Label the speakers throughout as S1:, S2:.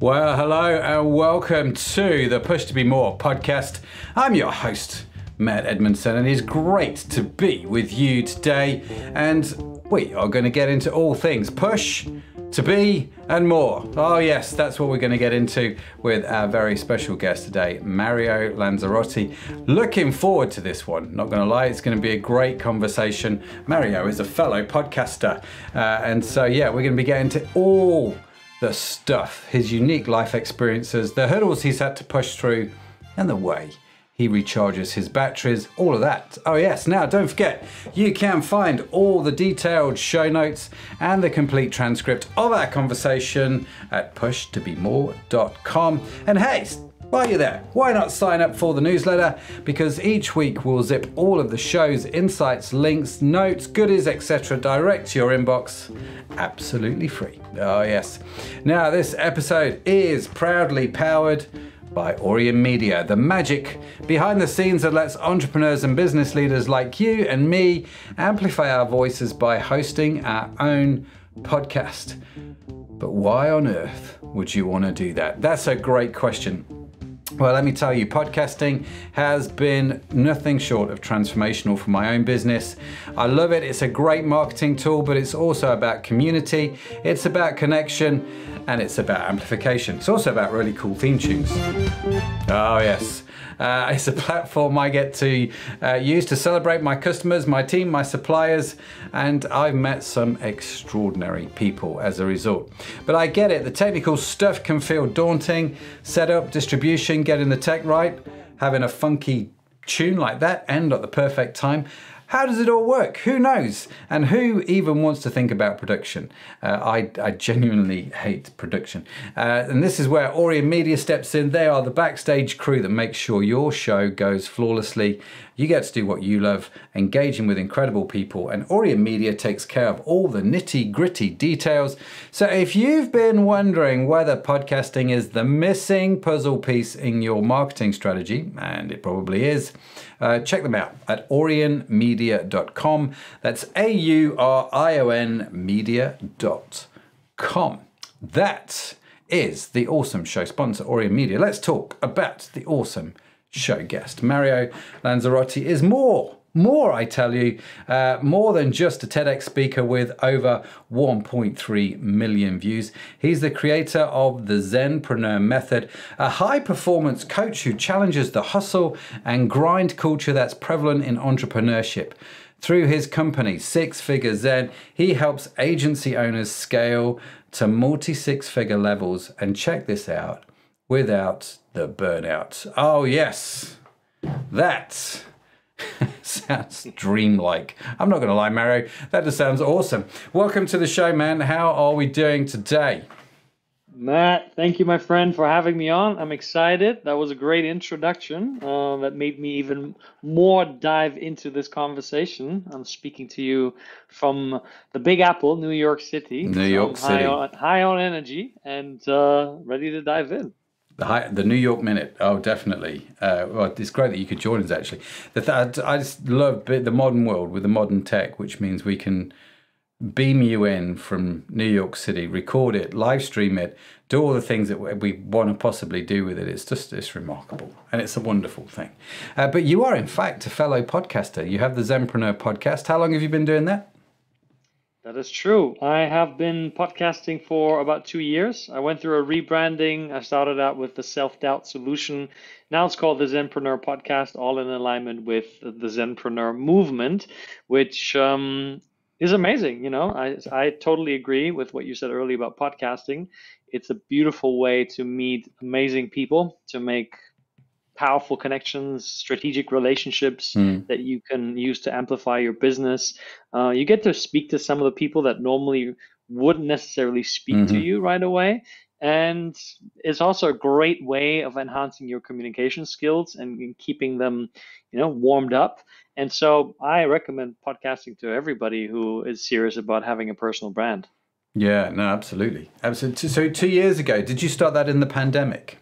S1: Well, hello and welcome to the Push to Be More podcast. I'm your host, Matt Edmundson, and it's great to be with you today. And we are going to get into all things push, to be, and more. Oh, yes, that's what we're going to get into with our very special guest today, Mario Lanzarotti. Looking forward to this one. Not going to lie, it's going to be a great conversation. Mario is a fellow podcaster. Uh, and so, yeah, we're going to be getting to all the stuff, his unique life experiences, the hurdles he's had to push through, and the way he recharges his batteries, all of that. Oh, yes, now don't forget, you can find all the detailed show notes and the complete transcript of our conversation at pushtobemore.com. And hey, while you're there, why not sign up for the newsletter? Because each week we'll zip all of the show's insights, links, notes, goodies, etc. direct to your inbox absolutely free. Oh, yes. Now, this episode is proudly powered by Aurion Media, the magic behind the scenes that lets entrepreneurs and business leaders like you and me amplify our voices by hosting our own podcast. But why on earth would you want to do that? That's a great question. Well, let me tell you, podcasting has been nothing short of transformational for my own business. I love it. It's a great marketing tool, but it's also about community, it's about connection, and it's about amplification. It's also about really cool theme tunes. Oh, yes. Uh, it's a platform I get to uh, use to celebrate my customers, my team, my suppliers, and I've met some extraordinary people as a result. But I get it, the technical stuff can feel daunting setup, distribution, getting the tech right, having a funky tune like that end at the perfect time. How does it all work? Who knows? And who even wants to think about production? Uh, I, I, genuinely hate production. Uh, and this is where Aurion Media steps in. They are the backstage crew that makes sure your show goes flawlessly. You get to do what you love, engaging with incredible people, and Aurion Media takes care of all the nitty gritty details. So if you've been wondering whether podcasting is the missing puzzle piece in your marketing strategy, and it probably is, uh, check them out at aurionmedia.com. That's A U R I O N media.com. That is the awesome show sponsor, Aurion Media. Let's talk about the awesome show guest. Mario Lanzarotti is more more, I tell you, uh, more than just a TEDx speaker with over 1.3 million views. He's the creator of the Zenpreneur Method, a high performance coach who challenges the hustle and grind culture that's prevalent in entrepreneurship. Through his company, Six Figure Zen, he helps agency owners scale to multi six figure levels. And check this out without the burnout. Oh, yes, that sounds dreamlike. I'm not going to lie, Mario. That just sounds awesome. Welcome to the show, man. How are we doing today?
S2: Matt, thank you, my friend, for having me on. I'm excited. That was a great introduction uh, that made me even more dive into this conversation. I'm speaking to you from the Big Apple, New York City.
S1: New York
S2: so
S1: City.
S2: High on, high on energy and uh, ready to dive in.
S1: The, high, the New York Minute. Oh, definitely. Uh, well, it's great that you could join us. Actually, th- I just love the modern world with the modern tech, which means we can beam you in from New York City, record it, live stream it, do all the things that we want to possibly do with it. It's just it's remarkable and it's a wonderful thing. Uh, but you are, in fact, a fellow podcaster. You have the Zenpreneur podcast. How long have you been doing that?
S2: That is true. I have been podcasting for about two years. I went through a rebranding. I started out with the self doubt solution. Now it's called the Zenpreneur podcast, all in alignment with the Zenpreneur movement, which um, is amazing. You know, I, I totally agree with what you said earlier about podcasting. It's a beautiful way to meet amazing people, to make powerful connections, strategic relationships mm. that you can use to amplify your business. Uh, you get to speak to some of the people that normally wouldn't necessarily speak mm-hmm. to you right away. And it's also a great way of enhancing your communication skills and, and keeping them, you know, warmed up. And so I recommend podcasting to everybody who is serious about having a personal brand.
S1: Yeah, no, absolutely. Absolutely. So two years ago, did you start that in the pandemic?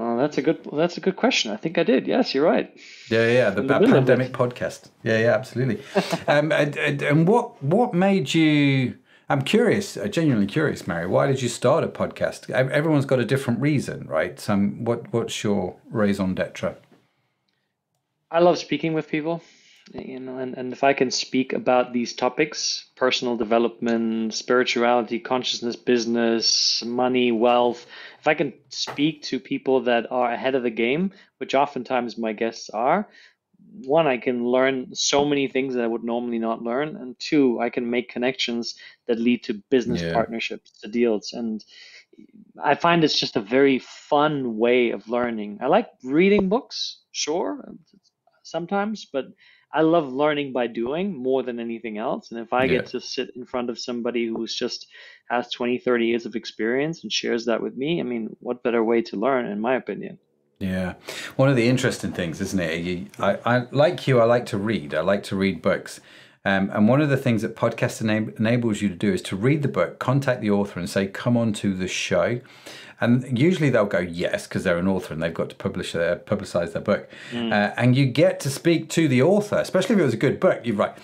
S2: Oh, that's a good. That's a good question. I think I did. Yes, you're right.
S1: Yeah, yeah. The, the pandemic podcast. Yeah, yeah, absolutely. um, and, and, and, what what made you I'm curious, uh, genuinely curious, Mario. Why did you start a podcast? Everyone's got a different reason, right? So, um, what what's your raison d'être?
S2: I love speaking with people, you know, and, and if I can speak about these topics, personal development, spirituality, consciousness, business, money, wealth, if I can speak to people that are ahead of the game, which oftentimes my guests are, one, I can learn so many things that I would normally not learn, and two, I can make connections that lead to business yeah. partnerships, to deals, and I find it's just a very fun way of learning. I like reading books, sure, sometimes, but I love learning by doing more than anything else. And if I yeah. get to sit in front of somebody who's just has 20, 30 years of experience and shares that with me, I mean, what better way to learn, in my opinion?
S1: Yeah, one of the interesting things, isn't it? You, I, I like you. I like to read. I like to read books, um, and one of the things that podcast enab- enables you to do is to read the book, contact the author, and say, "Come on to the show." And usually they'll go yes because they're an author and they've got to publish their publicize their book, mm. uh, and you get to speak to the author, especially if it was a good book. You write,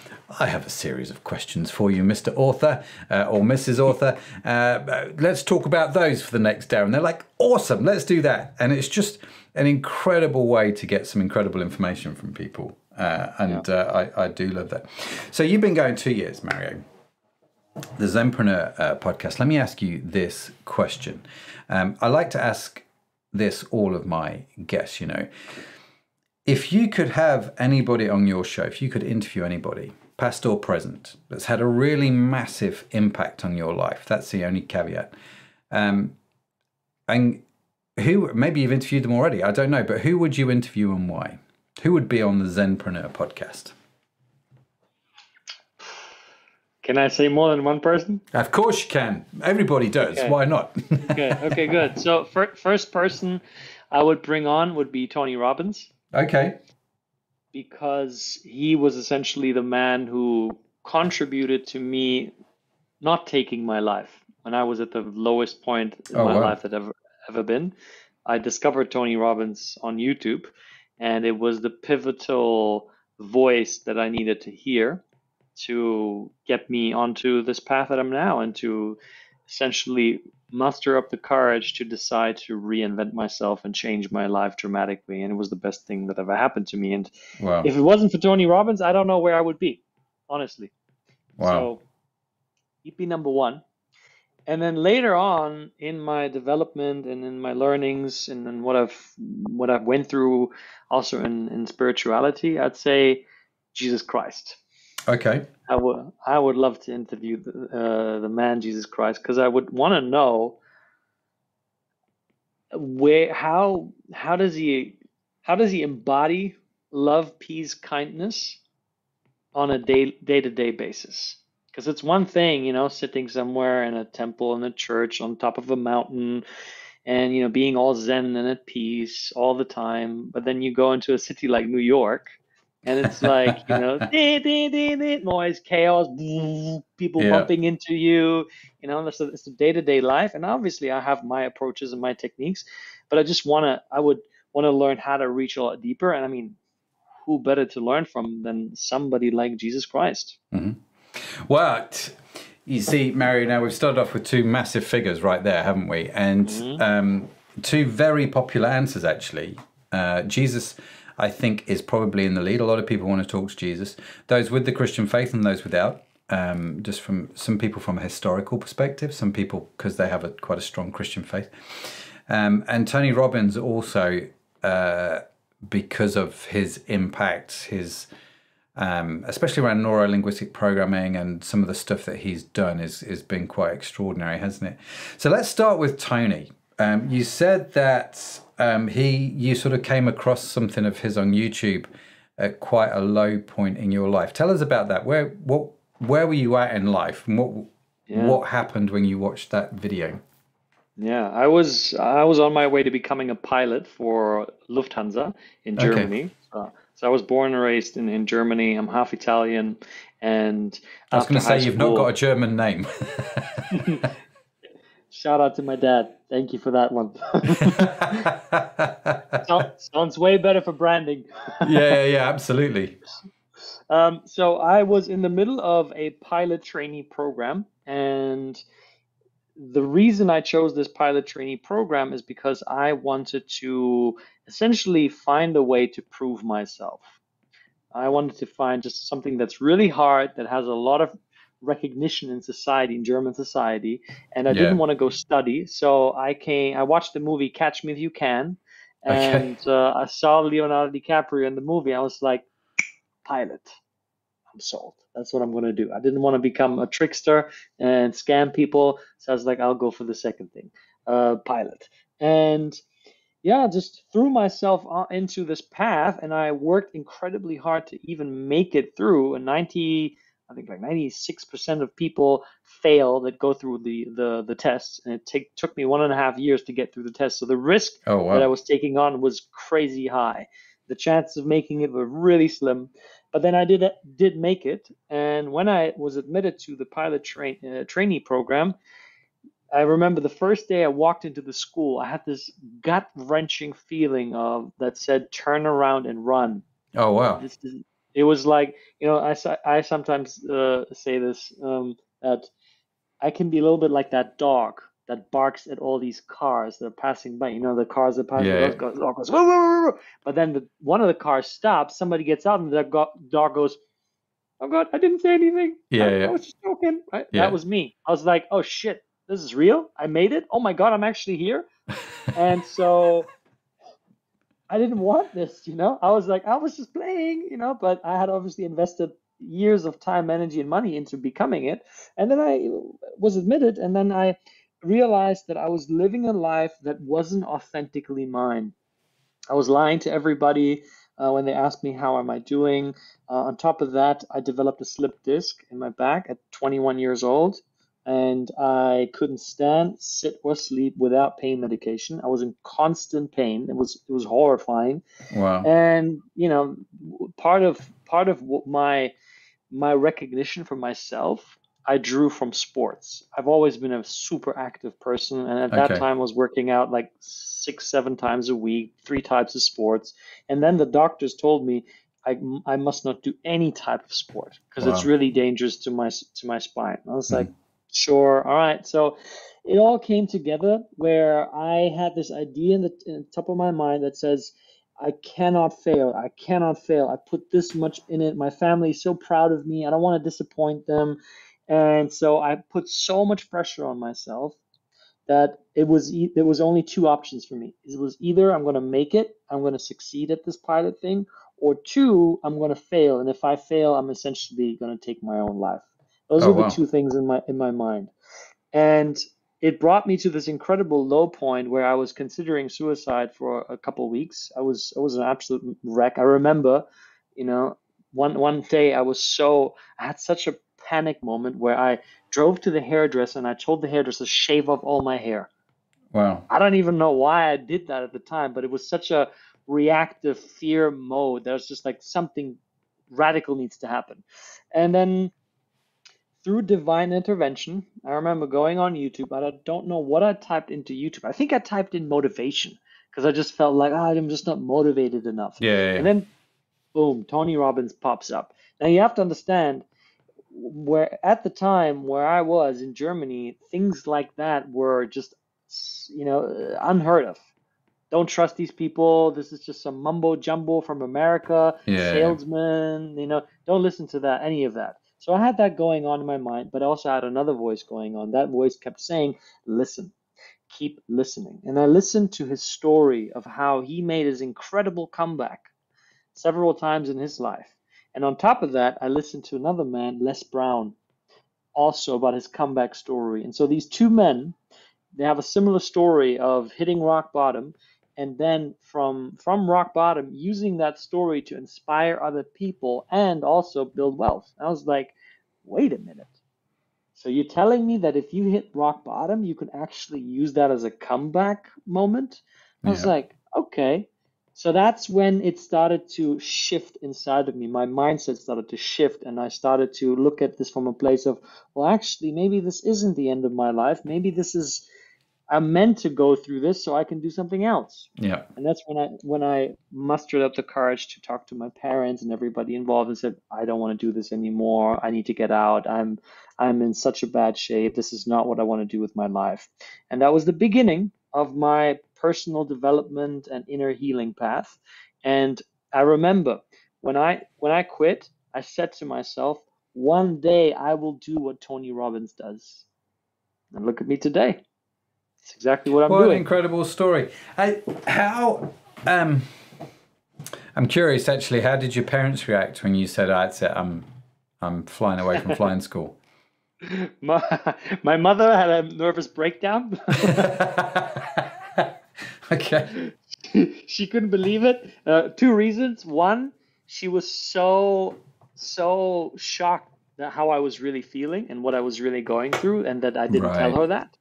S1: I have a series of questions for you, Mr. Author uh, or Mrs. Author. Uh, let's talk about those for the next hour. And they're like, awesome, let's do that. And it's just an incredible way to get some incredible information from people. Uh, and yeah. uh, I, I, do love that. So you've been going two years, Mario. The Zenpreneur uh, podcast. Let me ask you this question. Um, I like to ask this all of my guests. You know, if you could have anybody on your show, if you could interview anybody, past or present, that's had a really massive impact on your life, that's the only caveat. Um, and who maybe you've interviewed them already i don't know but who would you interview and why who would be on the zenpreneur podcast?
S2: Can i say more than one person?
S1: Of course you can. Everybody does. Okay. why not?
S2: Good. Okay good. So first person i would bring on would be tony robbins.
S1: Okay.
S2: Because he was essentially the man who contributed to me not taking my life. When i was at the lowest point in oh, my wow. life that ever ever been. I discovered Tony Robbins on YouTube, and it was the pivotal voice that I needed to hear to get me onto this path that I'm now and to essentially muster up the courage to decide to reinvent myself and change my life dramatically. And it was the best thing that ever happened to me. And wow. if it wasn't for Tony Robbins, I don't know where I would be, honestly. Wow. So he'd be number one and then later on in my development and in my learnings and in what I've what I've went through also in, in spirituality, I'd say Jesus Christ.
S1: Okay.
S2: I would I would love to interview the, uh, the man Jesus Christ because I would want to know where how how does he how does he embody love, peace, kindness on a day day to day basis? Because it's one thing, you know, sitting somewhere in a temple in a church on top of a mountain and, you know, being all zen and at peace all the time. But then you go into a city like New York and it's like, you know, noise, chaos, people yeah. bumping into you, you know, it's the day to day life. And obviously, I have my approaches and my techniques, but I just want to, I would want to learn how to reach a lot deeper. And I mean, who better to learn from than somebody like Jesus Christ?
S1: Mm-hmm. Well, you see, Mario, now we've started off with two massive figures right there, haven't we? And mm-hmm. um, two very popular answers, actually. Uh, Jesus, I think, is probably in the lead. A lot of people want to talk to Jesus, those with the Christian faith and those without. Um, just from some people from a historical perspective, some people because they have a quite a strong Christian faith. Um, and Tony Robbins also, uh, because of his impact, his um, especially around neuro linguistic programming and some of the stuff that he's done is is been quite extraordinary, hasn't it? So let's start with Tony. Um, you said that um, he you sort of came across something of his on YouTube at quite a low point in your life. Tell us about that. Where what where were you at in life, and what yeah. what happened when you watched that video?
S2: Yeah, I was I was on my way to becoming a pilot for Lufthansa in Germany. Okay. So I was born and raised in, in Germany. I'm half Italian, and
S1: I was going to say you've not got a German name.
S2: Shout out to my dad. Thank you for that one. sounds way better for branding.
S1: yeah, yeah, yeah, absolutely.
S2: Um, so I was in the middle of a pilot trainee program And the reason I chose this pilot trainee program is because I wanted to essentially find a way to prove myself. I wanted to find just something that's really hard, that has a lot of recognition in society, in German society, and I
S1: Yeah.
S2: didn't want to go study. So I came, I watched the movie Catch Me If You Can,
S1: Okay.
S2: and uh, I saw Leonardo DiCaprio in the movie. I was like, pilot. Sold. That's what I'm going to do. I didn't want to become a trickster and scam people. So I was like, I'll go for the second thing, uh, pilot. And yeah, just threw myself into this path and I worked incredibly hard to even make it through. And 90, I think like 96% of people fail that go through the, the, the tests. And it take, took me one and a half years to get through the test. So the risk
S1: Oh
S2: that I was taking on was crazy high. The chances of making it were really slim, but then I did did make it. And when I was admitted to the pilot train uh, trainee program, I remember the first day I walked into the school, I had this gut wrenching feeling of that said turn around and run.
S1: Oh wow.
S2: This is, it was like you know I I sometimes uh, say this um, that I can be a little bit like that dog that barks at all these cars that are passing by. You know, the cars that pass
S1: Yeah.
S2: goes, dog goes, "Whoa, whoa, whoa, whoa." but then the, one of the cars stops. Somebody gets out, and the go- dog goes, "Oh God, I didn't say anything.
S1: Yeah,
S2: I, I was just joking." Right?
S1: Yeah.
S2: That was me. I was like, "Oh shit, this is real. I made it. Oh my God, I'm actually here." And so I didn't want this, you know. I was like, I was just playing, you know, but I had obviously invested years of time, energy, and money into becoming it. And then I was admitted, and then I realized that I was living a life that wasn't authentically mine. I was lying to everybody uh, when they asked me how am I doing. Uh, on top of that, I developed a slip disc in my back at 21 years old, and I couldn't stand, sit, or sleep without pain medication. I was in constant pain. It was it was horrifying.
S1: Wow.
S2: And you know, part of part of what my my recognition for myself I drew from sports. I've always been a super active person, and at that time I was working out like six, seven times a week, three types of sports. And then the doctors told me I, I must not do any type of sport because it's really dangerous to my to my spine. I was
S1: Hmm.
S2: like, sure, all right. So it all came together where I had this idea in the, in the top of my mind that says, I cannot fail. I cannot fail. I put this much in it. My family is so proud of me. I don't want to disappoint them. And so I put so much pressure on myself that it was e- there was only two options for me. It was either I'm going to make it, I'm going to succeed at this pilot thing, or two, I'm going to fail. And if I fail, I'm essentially going to take my own life. Those
S1: Oh,
S2: are the
S1: wow.
S2: two things in my in my mind. And it brought me to this incredible low point where I was considering suicide for a couple weeks. I was I was an absolute wreck. I remember, you know, one one day I was so I had such a panic moment where I drove to the hairdresser and I told the hairdresser to shave off all my hair.
S1: Wow.
S2: I don't even know why I did that at the time, but it was such a reactive fear mode. There was just like something radical needs to happen. And then through divine intervention, I remember going on YouTube, but I don't know what I typed into YouTube. I think I typed in motivation because I just felt like ah, I'm just not motivated enough.
S1: Yeah. yeah, yeah.
S2: And then boom, Tony Robbins pops up. Now you have to understand where at the time where I was in Germany, things like that were just you know unheard of. Don't trust these people. This is just some mumbo jumbo from America,
S1: Yeah.
S2: salesman. You know, don't listen to that, any of that. So I had that going on in my mind, but I also had another voice going on. That voice kept saying, "Listen, keep listening." And I listened to his story of how he made his incredible comeback several times in his life. And on top of that, I listened to another man, Les Brown, also about his comeback story. And so these two men, they have a similar story of hitting rock bottom and then from from rock bottom using that story to inspire other people and also build wealth. I was like, wait a minute. So you're telling me that if you hit rock bottom, you can actually use that as a comeback moment? I was
S1: Yeah.
S2: like, okay. So that's when it started to shift inside of me. My mindset started to shift, and I started to look at this from a place of, well, actually, maybe this isn't the end of my life. Maybe this is I'm meant to go through this so I can do something else.
S1: Yeah.
S2: And that's when I when I mustered up the courage to talk to my parents and everybody involved and said, I don't want to do this anymore. I need to get out. I'm I'm in such a bad shape. This is not what I want to do with my life. And that was the beginning of my personal development and inner healing path. And I remember when I when I quit, I said to myself, one day I will do what Tony Robbins does. And look at me today. It's exactly what I'm
S1: what
S2: doing.
S1: an incredible story. I, how, um, I'm curious actually, how did your parents react when you said, "That's it, I'm, I'm flying away from flying school"?
S2: My, my mother had a nervous breakdown.
S1: okay.
S2: she couldn't believe it. Uh, two reasons. One, she was so so shocked that how I was really feeling and what I was really going through, and that I didn't tell her that.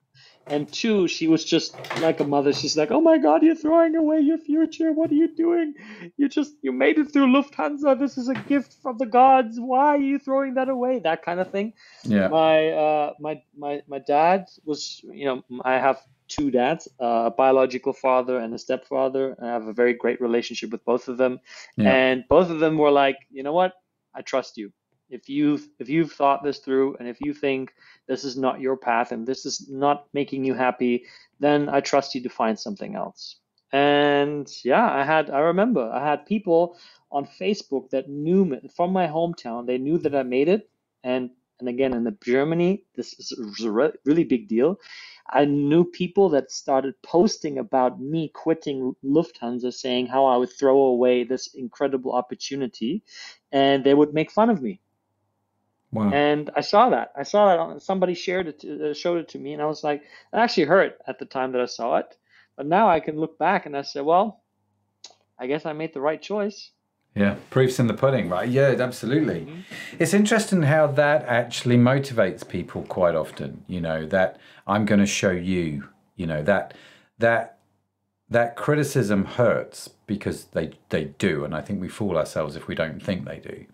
S2: And two, she was just like a mother. She's like, "Oh my God, you're throwing away your future. What are you doing? You just you made it through Lufthansa. This is a gift from the gods. Why are you throwing that away? That kind of thing."
S1: Yeah.
S2: my uh my my my dad was you know i have two dads uh, a biological father and a stepfather i have a very great relationship with both of them.
S1: Yeah.
S2: and both of them were like you know what? I trust you. If you've if you've thought this through and if you think this is not your path and this is not making you happy then i trust you to find something else. And yeah i had i remember i had people on facebook that knew me from my hometown. They knew that i made it and and again in the Germany, this is a re- really big deal. I knew people that started posting about me quitting Lufthansa, saying how I would throw away this incredible opportunity, and they would make fun of me.
S1: Wow.
S2: And I saw that. I saw that on, somebody shared it, to, uh, showed it to me, and I was like, it actually hurt at the time that I saw it. But now I can look back and I say, well, I guess I made the right choice.
S1: Yeah, proofs in the pudding, right? Yeah, absolutely. It's interesting how that actually motivates people quite often. You know that I'm going to show you. You know that that that criticism hurts because they they do, and I think we fool ourselves if we don't think they do.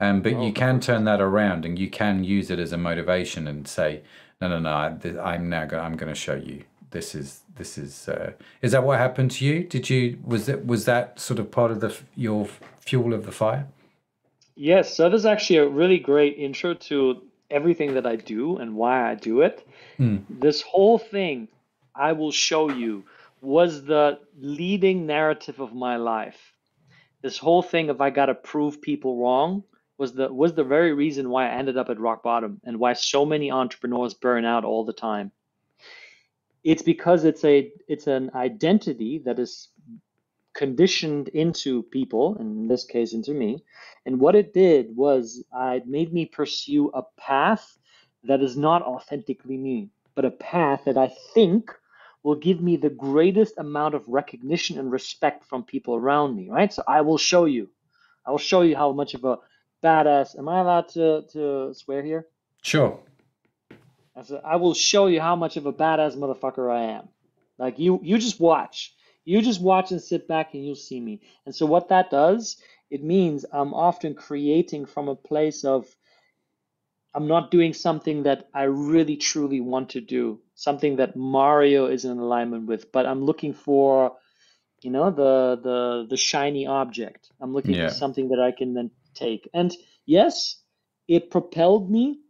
S1: Um, but you can turn that around, and you can use it as a motivation and say, no, no, no, I, I'm now go- I'm going to show you. This is this is uh, is that what happened to you? Did you was it was that sort of part of the your fuel of the fire?
S2: Yes, so this is actually a really great intro to everything that I do and why I do it. This whole thing, I will show you, was the leading narrative of my life. This whole thing of I gotta prove people wrong was the was the very reason why I ended up at rock bottom and why so many entrepreneurs burn out all the time. It's because it's a it's an identity that is conditioned into people, in this case into me. And what it did was uh, it made me pursue a path that is not authentically me, but a path that I think will give me the greatest amount of recognition and respect from people around me, right? So I will show you. I will show you how much of a badass. Am I allowed to, to swear here?
S1: Sure.
S2: I said, I will show you how much of a badass motherfucker I am. Like you, you just watch. You just watch and sit back and you'll see me. And so what that does, it means I'm often creating from a place of I'm not doing something that I really truly want to do, something that Mario is in alignment with, but I'm looking for, you know, the the the shiny object. I'm looking
S1: Yeah.
S2: for something that I can then take. And yes, it propelled me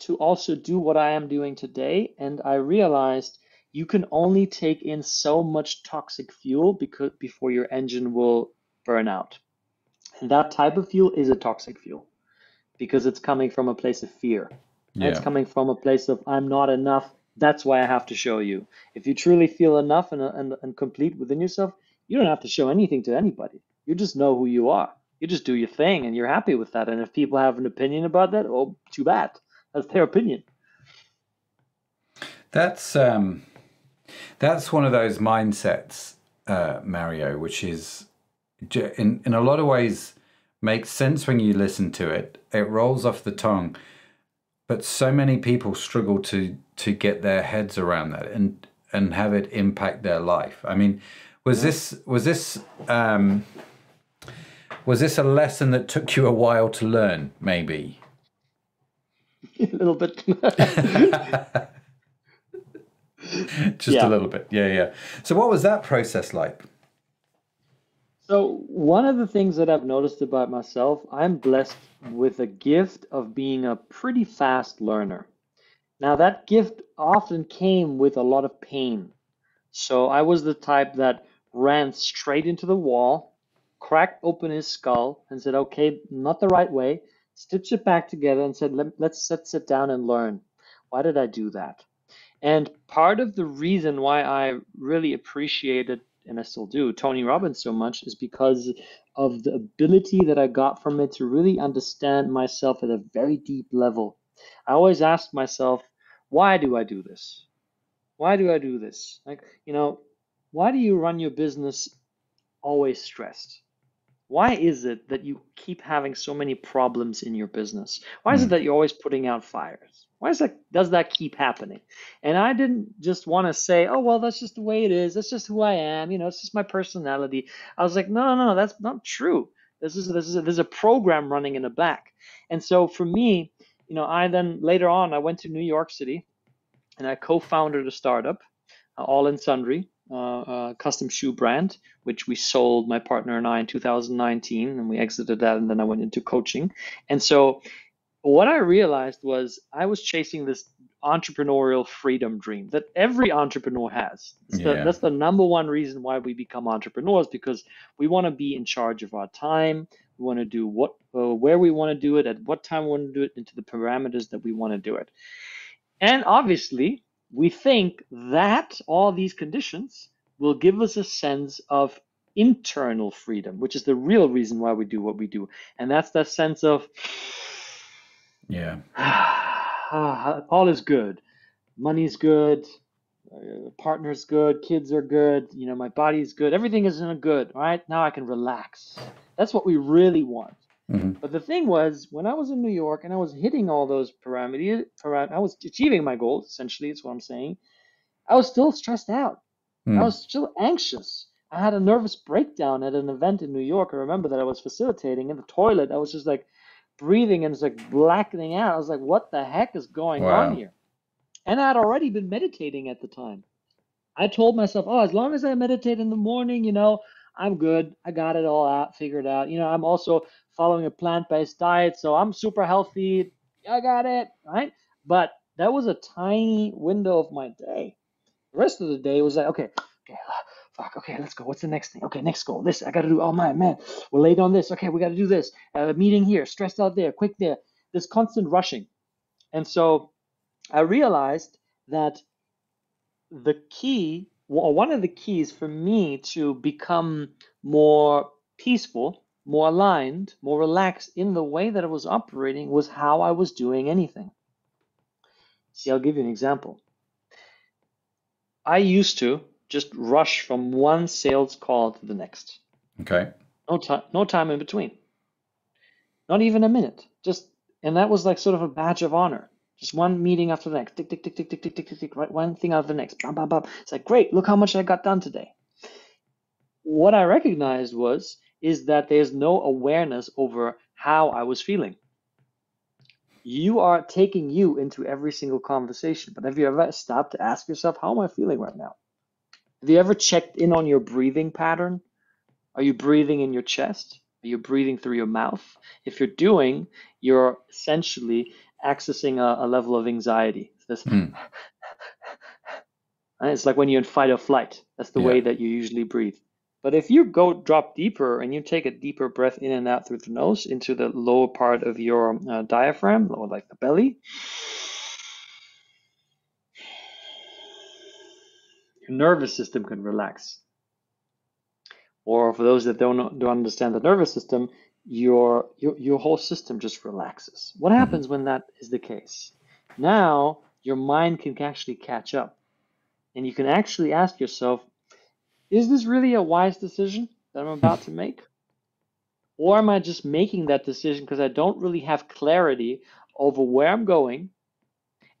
S2: to also do what I am doing today. And I realized you can only take in so much toxic fuel because before your engine will burn out. And that type of fuel is a toxic fuel because it's coming from a place of fear. And It's coming from a place of I'm not enough. That's why I have to show you. If you truly feel enough and, and, and complete within yourself, you don't have to show anything to anybody. You just know who you are. You just do your thing and you're happy with that. And if people have an opinion about that, oh, too bad. That's their opinion.
S1: That's um, that's one of those mindsets, uh, Mario, which is in in a lot of ways makes sense when you listen to it. It rolls off the tongue, but so many people struggle to to get their heads around that and and have it impact their life. I mean, was this was this um, was this a lesson that took you a while to learn? Maybe.
S2: a little bit.
S1: just
S2: Yeah.
S1: a little bit. Yeah, yeah. So what was that process like?
S2: So, one of the things that I've noticed about myself, I'm blessed with a gift of being a pretty fast learner. Now, that gift often came with a lot of pain. So, I was the type that ran straight into the wall, cracked open his skull, and said, Okay, not the right way, stitched it back together, and said, Let, Let's sit, sit down and learn. Why did I do that? And part of the reason why I really appreciated and I still do, Tony Robbins so much is because of the ability that I got from it to really understand myself at a very deep level. I always ask myself, why do I do this? Why do I do this? Like, you know, why do you run your business always stressed? Why is it that you keep having so many problems in your business? Why is it
S1: Mm.
S2: that you're always putting out fires? Why is that does that keep happening? And I didn't just want to say, oh well, that's just the way it is. That's just who I am. You know, it's just my personality. I was like, no, no, no, that's not true. This is this is a, there's a program running in the back. And so for me, you know, I then later on I went to New York City and I co-founded a startup, uh, All in Sundry, uh, custom shoe brand, which we sold my partner and I in 2019, and we exited that, and then I went into coaching. And so, what I realized was I was chasing this entrepreneurial freedom dream that every entrepreneur has. That's, the,
S1: Yeah.
S2: that's the number one reason why we become entrepreneurs because we want to be in charge of our time. We want to do what, uh, where we want to do it, at what time we want to do it, into the parameters that we want to do it. And obviously, we think that all these conditions will give us a sense of internal freedom, which is the real reason why we do what we do. And that's that sense of
S1: Yeah.
S2: all is good. Money's good, uh, partner's good, kids are good, you know, my body's good, everything is in a good, right? Now I can relax. That's what we really want.
S1: Hmm
S2: But the thing was, when I was in New York and I was hitting all those parameters, param- I was achieving my goals, essentially, is what I'm saying. I was still stressed out. I
S1: Mm.
S2: was still anxious. I had a nervous breakdown at an event in New York. I remember that I was facilitating in the toilet. I was just like breathing and it's like blackening out. I was like, what the heck is going on here? And I had already been meditating at the time. I told myself, oh, as long as I meditate in the morning, you know, I'm good. I got it all out, figured out. You know, I'm also following a plant-based diet, so I'm super healthy. I got it, right? But that was a tiny window of my day. The rest of the day was like, okay, okay, fuck, okay, let's go. What's the next thing? Okay, next goal. This I got to do. Oh my man, we're late on this. Okay, we got to do this. Uh, meeting here, stressed out there, quick there. This constant rushing, and so I realized that the key, or one of the keys for me to become more peaceful, more aligned, more relaxed in the way that I was operating was how I was doing anything. See, I'll give you an example. I used to just rush from one sales call to the next.
S1: Okay.
S2: No time, no time in between. Not even a minute. Just, and that was like sort of a badge of honor. Just one meeting after the next. Tick, tick, tick, tick, tick, tick, tick, tick, tick. Right, one thing after the next. Bam, bam, bam. It's like, great. Look how much I got done today. What I recognized was is that there's no awareness over how I was feeling. You are taking you into every single conversation. But have you ever stopped to ask yourself, how am I feeling right now? Have you ever checked in on your breathing pattern? Are you breathing in your chest? Are you breathing through your mouth? If you're doing, you're essentially accessing a, a level of anxiety. This,
S1: Mm.
S2: it's like when you're in fight or flight. That's the
S1: Yeah.
S2: way that you usually breathe. But if you go drop deeper and you take a deeper breath in and out through the nose into the lower part of your uh, diaphragm, or like the belly, your nervous system can relax. Or for those that don't don't understand the nervous system, your, your your whole system just relaxes. What
S1: Mhm.
S2: happens when that is the case? Now your mind can actually catch up, and you can actually ask yourself, is this really a wise decision that I'm about to make? Or am I just making that decision because I don't really have clarity over where I'm going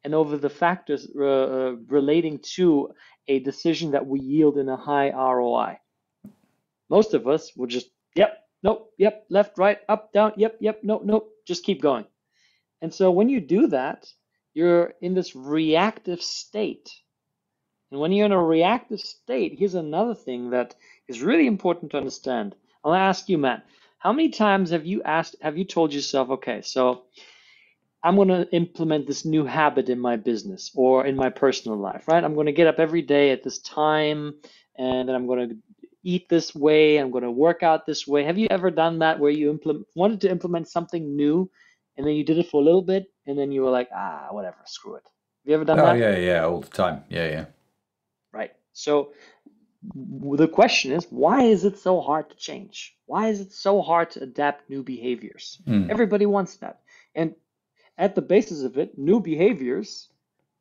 S2: and over the factors uh, uh, relating to a decision that we yield in a high ROI? Most of us will just, yep, nope, yep, left, right, up, down, yep, yep, nope, nope, just keep going. And so when you do that, you're in this reactive state. And when you're in a reactive state, here's another thing that is really important to understand. I'll ask you, Matt, how many times have you asked, have you told yourself, okay, so I'm going to implement this new habit in my business or in my personal life, right? I'm going to get up every day at this time and then I'm going to eat this way. I'm going to work out this way. Have you ever done that where you implement, wanted to implement something new and then you did it for a little bit and then you were like, ah, whatever, screw it. Have you ever done
S1: oh,
S2: that?
S1: yeah, yeah, all the time. Yeah, yeah.
S2: So the question is, why is it so hard to change? Why is it so hard to adapt new behaviors?
S1: Mm.
S2: Everybody wants that. And at the basis of it, new behaviors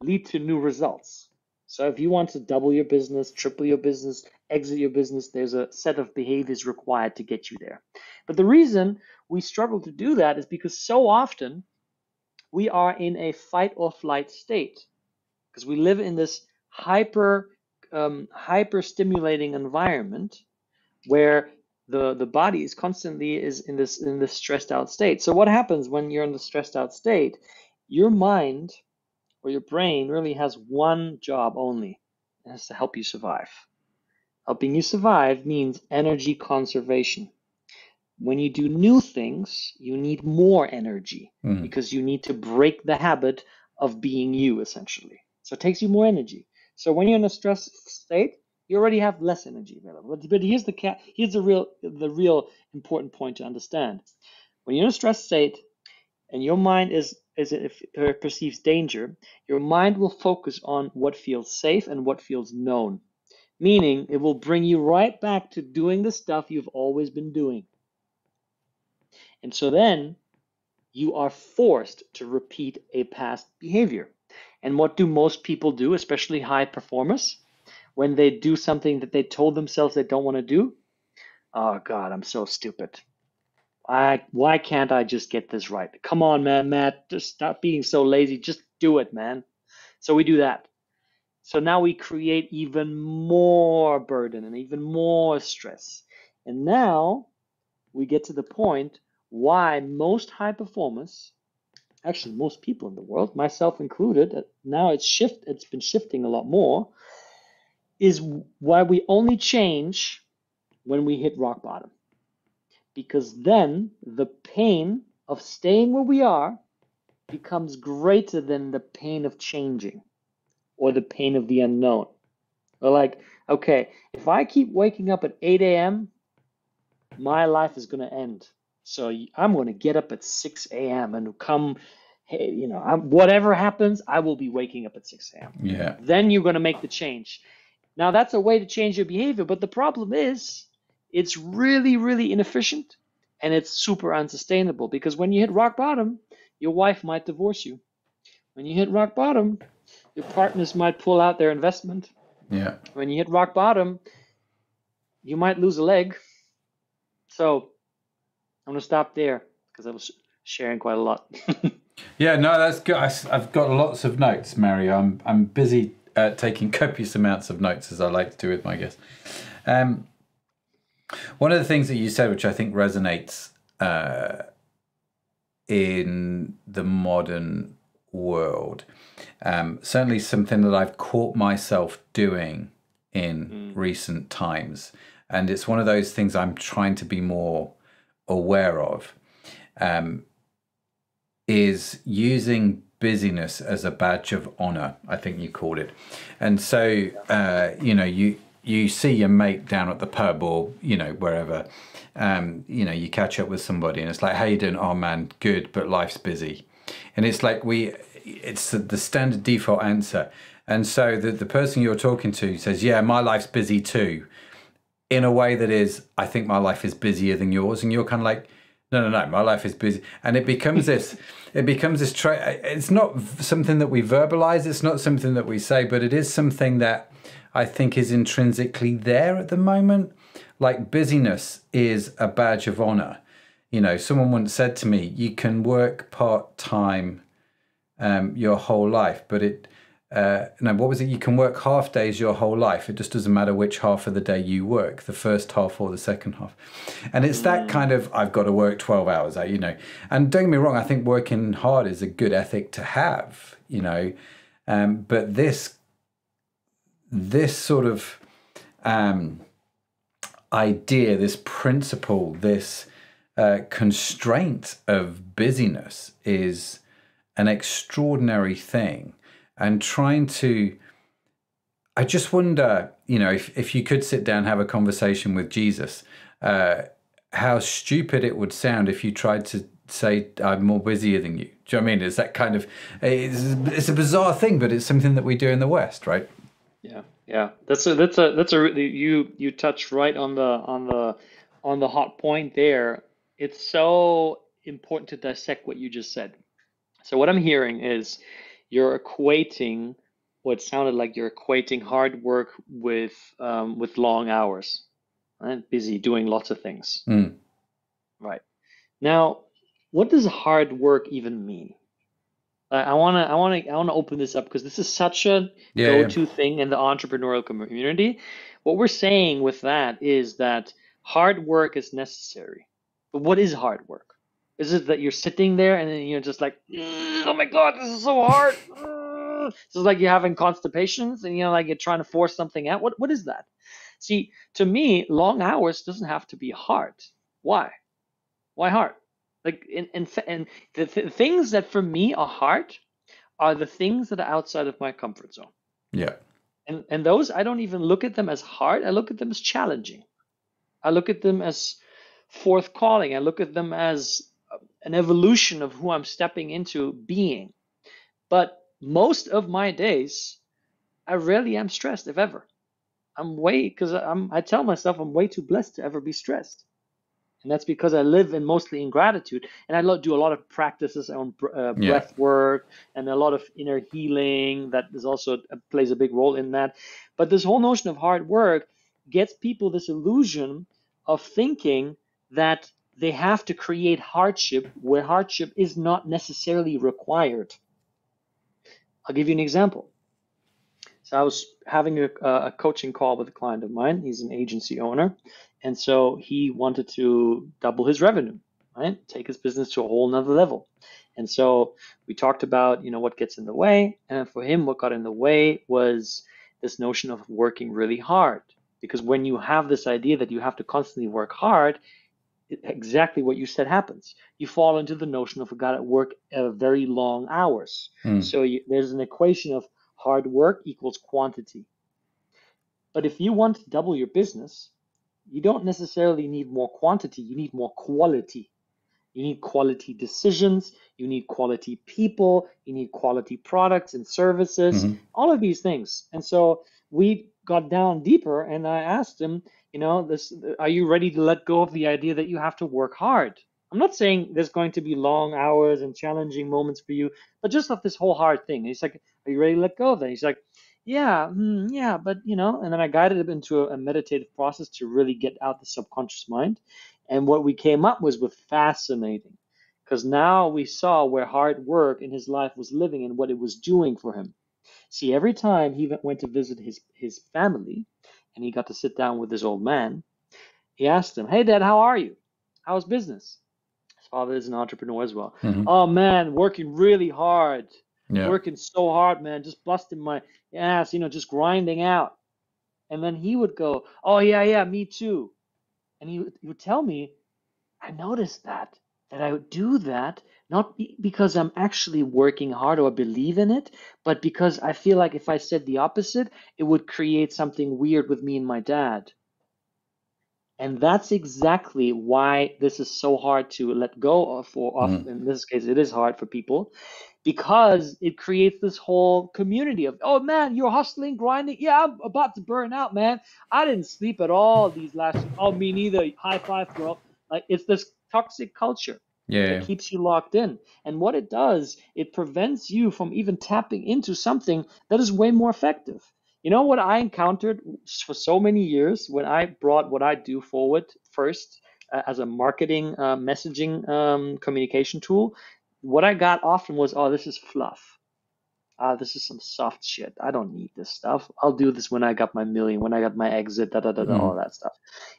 S2: lead to new results. So if you want to double your business, triple your business, exit your business, there's a set of behaviors required to get you there. But the reason we struggle to do that is because so often we are in a fight or flight state because we live in this hyper um, hyper stimulating environment where the the body is constantly is in this in this stressed out state. So what happens when you're in the stressed out state? Your mind or your brain really has one job only. It has to help you survive. Helping you survive means energy conservation. When you do new things, you need more energy
S1: Mm.
S2: because you need to break the habit of being you essentially. So it takes you more energy. So when you're in a stress state, you already have less energy available. But, here's the here's the real the real important point to understand. When you're in a stress state and your mind is is if it perceives danger, your mind will focus on what feels safe and what feels known. Meaning it will bring you right back to doing the stuff you've always been doing. And so then you are forced to repeat a past behavior. And what do most people do, especially high performers? When they do something that they told themselves they don't want to do, oh God, I'm so stupid. I why can't I just get this right? Come on, man, Matt, just stop being so lazy. Just do it, man. So we do that. So now we create even more burden and even more stress. And now we get to the point why most high performers, actually most people in the world, myself included, uh, now it's shift it's been shifting a lot more, is why we only change when we hit rock bottom. Because then the pain of staying where we are becomes greater than the pain of changing or the pain of the unknown. Or like, okay, if I keep waking up at 8 a.m., my life is going to end. So I'm going to get up at 6 a.m. and come, hey, you know, I'm, whatever happens, I will be waking up at 6 a.m.
S1: Yeah.
S2: Then you're going to make the change. Now, that's a way to change your behavior, but the problem is it's really, really inefficient and it's super unsustainable because when you hit rock bottom, your wife might divorce you. When you hit rock bottom, your partners might pull out their investment.
S1: Yeah.
S2: When you hit rock bottom, you might lose a leg. So I'm going to stop there because I was sharing quite a lot.
S1: Yeah, no, that's good. I, have got lots of notes, Mario. I'm I'm busy uh, taking copious amounts of notes as I like to do with my guests. Um, one of the things that you said, which I think resonates uh, in the modern world, um, certainly something that I've caught myself doing in recent times, and it's one of those things I'm trying to be more aware of. Um, is using busyness as a badge of honor i think you called it. And so uh, you know you you see your mate down at the pub or you know wherever um, you know you catch up with somebody and it's like how you doing? Oh man good but life's busy. And it's like we it's the, standard default answer. And so the, the person you're talking to says yeah my life's busy too in a way that is i think my life is busier than yours and you're kind of like no no no my life is busy. And it becomes this it becomes this tra- it's not something that we verbalize it's not something that we say but it is something that i think is intrinsically there at the moment. Like busyness is a badge of honor. You know someone once said to me you can work part-time um, your whole life but it uh, no, what was it? You can work half days your whole life. It just doesn't matter which half of the day you work, the first half or the second half. And it's that kind of, I've got to work 12 hours, you know. And don't get me wrong, I think working hard is a good ethic to have, you know. Um, but this, this sort of um, idea, this principle, this uh, constraint of busyness is an extraordinary thing. And trying to, I just wonder, you know, if, if you could sit down have a conversation with Jesus, uh, how stupid it would sound if you tried to say I'm more busier than you. Do you know what I mean? Is that kind of it's, it's a bizarre thing, but it's something that we do in the West, right?
S2: Yeah, yeah. That's a that's a that's a you you touched right on the on the on the hot point there. It's so important to dissect what you just said. So what I'm hearing is you're equating what sounded like you're equating hard work with um, with long hours, right? Busy doing lots of things.
S1: Mm.
S2: Right. Now, what does hard work even mean? I want to I want to I want to open this up because this is such a
S1: Yeah, yeah.
S2: go-to thing in the entrepreneurial community. What we're saying with that is that hard work is necessary. But what is hard work? Is it that you're sitting there and then you're just like, "Mm, oh my God, this is so hard. Mm." This is like you're having constipations and you know, like you're trying to force something out. What what is that? See, to me, long hours doesn't have to be hard. Why? Why hard? Like in in fa- and the th- things that for me are hard are the things that are outside of my comfort zone.
S1: Yeah.
S2: And and those I don't even look at them as hard. I look at them as challenging. I look at them as forth calling. I look at them as an evolution of who I'm stepping into being. But most of my days, I rarely am stressed, if ever. I'm way because I'm I tell myself I'm way too blessed to ever be stressed. And that's because I live in mostly in gratitude, and I do a lot of practices on uh,
S1: Yeah.
S2: breath work and a lot of inner healing. That is also uh, plays a big role in that. But this whole notion of hard work gets people this illusion of thinking that they have to create hardship where hardship is not necessarily required. I'll give you an example. So I was having a, a coaching call with a client of mine. He's an agency owner, and so he wanted to double his revenue, right? Take his business to a whole nother level. And so we talked about, you know, what gets in the way, and for him, what got in the way was this notion of working really hard. Because when you have this idea that you have to constantly work hard, exactly what you said happens. You fall into the notion of got at work uh, very long hours.
S1: Mm.
S2: So you, there's an equation of hard work equals quantity. But if you want to double your business, you don't necessarily need more quantity, you need more quality. You need quality decisions, you need quality people, you need quality products and services,
S1: Mhm.
S2: all of these things. And so we got down deeper and I asked him, you know, this are you ready to let go of the idea that you have to work hard? I'm not saying there's going to be long hours and challenging moments for you, but just of this whole hard thing. He's like, Are you ready to let go of that? He's like, Yeah, hmm, yeah, but you know, and then I guided him into a, a meditative process to really get out the subconscious mind. And what we came up was with fascinating, because now we saw where hard work in his life was living and what it was doing for him. See, every time he went to visit his his family, and he got to sit down with his old man, he asked him, "Hey, Dad, how are you? How's business?" His father is an entrepreneur as well.
S1: Mhm.
S2: Oh man, working really hard,
S1: Yeah.
S2: working so hard, man, just busting my ass, you know, just grinding out. And then he would go, "Oh yeah, yeah, me too," and he would, he would tell me, "I noticed that that I would do that." Not be- because I'm actually working hard or believe in it, but because I feel like if I said the opposite, it would create something weird with me and my dad. And that's exactly why this is so hard to let go of, or of,
S1: Mhm.
S2: in this case, it is hard for people because it creates this whole community of, oh man, you're hustling, grinding. Yeah, I'm about to burn out, man. I didn't sleep at all these last, oh, me neither. High five, bro. Like it's this toxic culture
S1: Yeah.
S2: It keeps you locked in. And what it does, it prevents you from even tapping into something that is way more effective. You know what I encountered for so many years when I brought what I do forward first uh, as a marketing uh, messaging um, communication tool? What I got often was, oh, this is fluff. Ah, this is some soft shit. I don't need this stuff. I'll do this when I got my million, when I got my exit, da da da da,
S1: Mhm.
S2: all that stuff.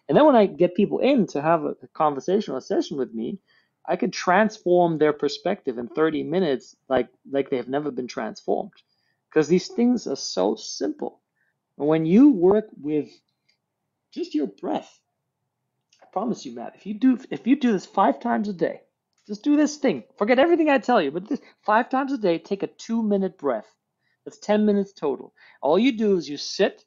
S2: And then when I get people in to have a, a conversation or a session with me, I could transform their perspective in 30 minutes like like they have never been transformed. Because these things are so simple. And When you work with just your breath, I promise you, Matt, if you do if you do this five times a day, just do this thing. Forget everything I tell you, but this five times a day, take a two minute breath. That's 10 minutes total. All you do is you sit,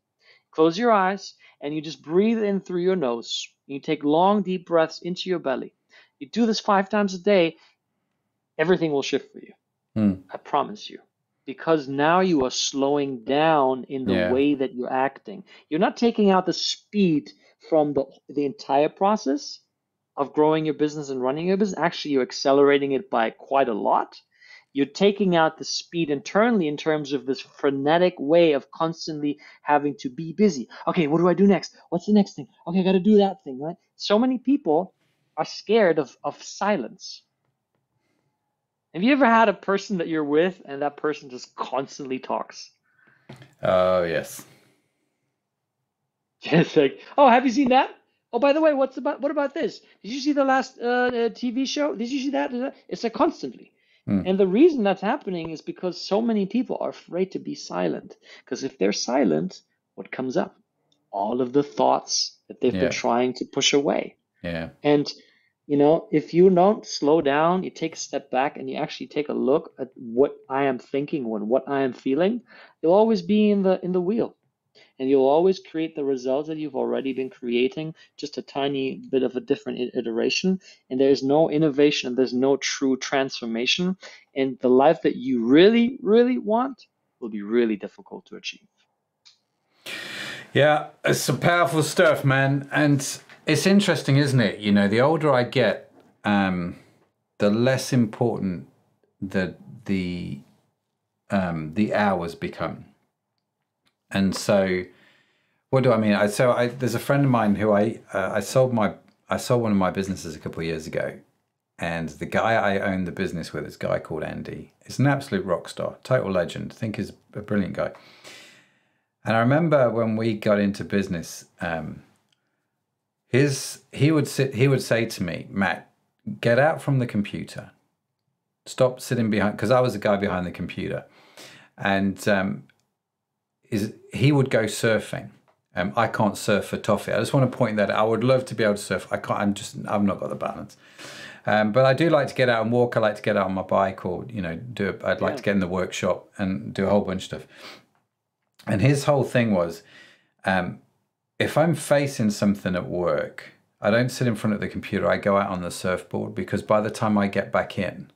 S2: close your eyes, and you just breathe in through your nose. You take long, deep breaths into your belly. You do this five times a day, everything will shift for you.
S1: Hmm.
S2: I promise you. Because now you are slowing down in the
S1: Yeah.
S2: way that you're acting. You're not taking out the speed from the, the entire process of growing your business and running your business. Actually, you're accelerating it by quite a lot. You're taking out the speed internally in terms of this frenetic way of constantly having to be busy. Okay, what do I do next? What's the next thing? Okay, I got to do that thing, right? So many people are scared of, of silence. Have you ever had a person that you're with and that person just constantly talks?
S1: Oh yes.
S2: It's like, oh, have you seen that? Oh, by the way, what's about what about this? Did you see the last uh, uh, TV show? Did you see that- It's like constantly.
S1: Hmm.
S2: And the reason that's happening is because so many people are afraid to be silent. Because if they're silent, what comes up? All of the thoughts that they've
S1: Yeah.
S2: been trying to push away.
S1: Yeah.
S2: And you know, if you don't slow down, you take a step back and you actually take a look at what I am thinking and what I am feeling, you'll always be in the in the wheel. And you'll always create the results that you've already been creating, just a tiny bit of a different iteration. And there's no innovation, and there's no true transformation. And the life that you really, really want will be really difficult to achieve.
S1: Yeah, it's some powerful stuff, man. And it's interesting, isn't it? You know, the older I get, um, the less important the the um, the hours become. And so, what do I mean? I so I there's a friend of mine who I uh, I sold my I sold one of my businesses a couple of years ago, and the guy I own the business with is a guy called Andy. He's an absolute rock star, total legend. I think he's a brilliant guy. And I remember when we got into business, um, his he would sit he would say to me, Matt, get out from the computer, stop sitting behind because I was the guy behind the computer, and um, is he would go surfing. Um, I can't surf for toffee. I just want to point that out. I would love to be able to surf. I can't. I'm just. I've not got the balance. Um, but I do like to get out and walk. I like to get out on my bike, or you know, do. it. I'd like
S2: Yeah.
S1: to get in the workshop and do a whole bunch of stuff. And his whole thing was, um, if I'm facing something at work, I don't sit in front of the computer. I go out on the surfboard because by the time I get back in,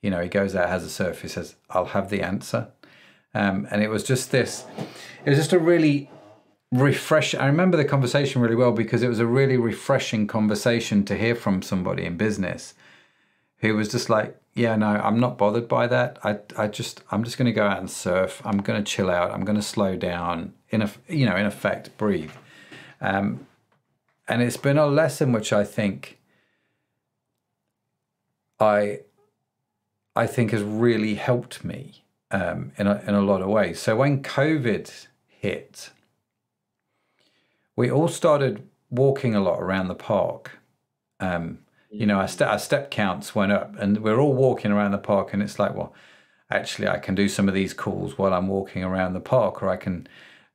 S1: you know, he goes out, has a surf. He says, "I'll have the answer." Um, and it was just this. It was just a really refresh. I remember the conversation really well because it was a really refreshing conversation to hear from somebody in business who was just like, yeah, no, I'm not bothered by that. I, I just, I'm just going to go out and surf. I'm going to chill out. I'm going to slow down. In a, you know, in effect, breathe. Um, and it's been a lesson which I think I, I think has really helped me um, in a, in a lot of ways. So when COVID hit, we all started walking a lot around the park. Um, you know, our, ste- our step counts went up, and we're all walking around the park, and it's like, well, actually, I can do some of these calls while I'm walking around the park, or I can,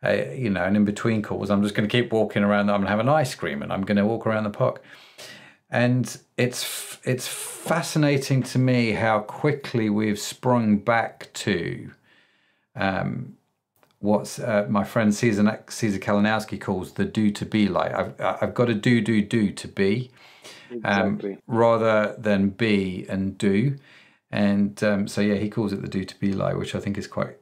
S1: uh, you know, and in between calls, I'm just going to keep walking around. I'm going to have an ice cream, and I'm going to walk around the park. And it's it's fascinating to me how quickly we've sprung back to um, what's uh, my friend Caesar, Caesar Kalinowski calls the do to be light. I've, I've got to do, do, do to be um,
S2: Exactly.
S1: rather than be and do. And um, so, yeah, he calls it the do to be lie, which I think is quite